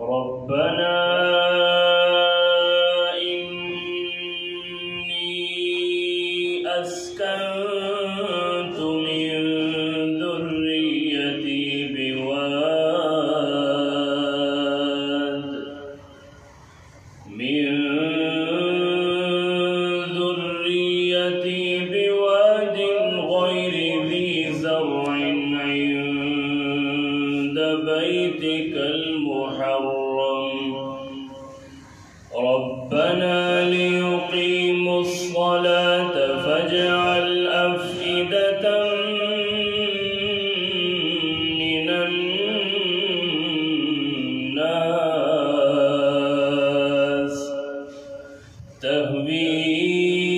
ربنا إني أسكنت من ذريتي بواد من ربنا ليقيموا الصلاة فاجعل أفئدة من الناس. تهوي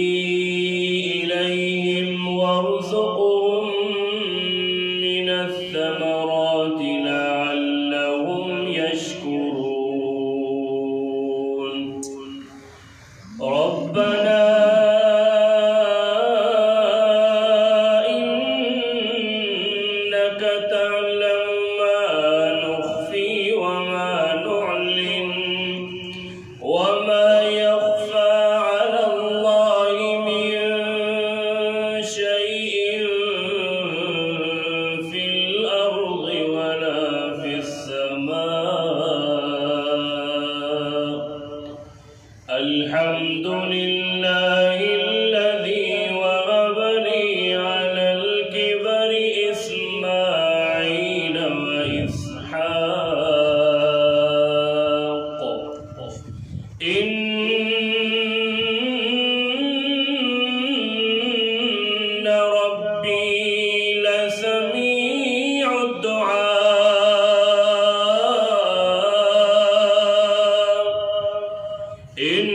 الحمد لله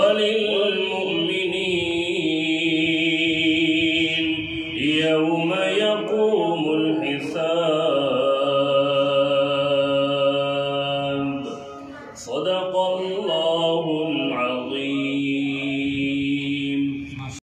وللمؤمنين يوم يقوم الحساب. صدق الله